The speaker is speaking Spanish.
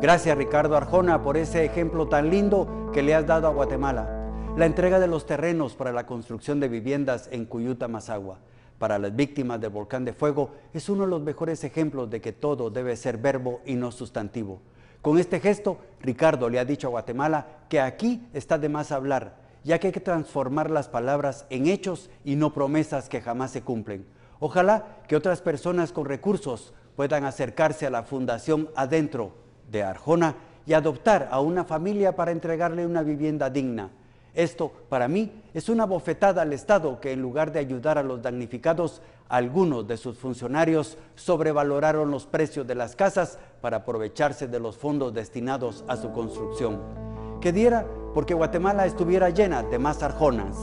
Gracias Ricardo Arjona por ese ejemplo tan lindo que le has dado a Guatemala. La entrega de los terrenos para la construcción de viviendas en Cuyuta, Mazagua, para las víctimas del volcán de fuego es uno de los mejores ejemplos de que todo debe ser verbo y no sustantivo. Con este gesto, Ricardo le ha dicho a Guatemala que aquí está de más hablar, ya que hay que transformar las palabras en hechos y no promesas que jamás se cumplen. Ojalá que otras personas con recursos puedan acercarse a la Fundación Adentro de Arjona y adoptar a una familia para entregarle una vivienda digna. Esto, para mí, es una bofetada al Estado que en lugar de ayudar a los damnificados, algunos de sus funcionarios sobrevaloraron los precios de las casas para aprovecharse de los fondos destinados a su construcción. Que diera porque Guatemala estuviera llena de más arjonas.